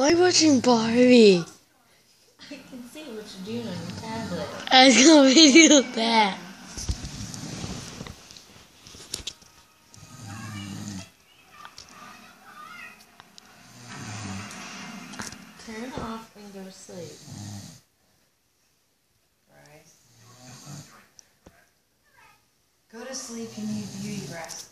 Why watching Barbie? I can see what you're doing on your tablet. I was gonna video that. Turn off and go to sleep. Right. Go to sleep, you need beauty rest.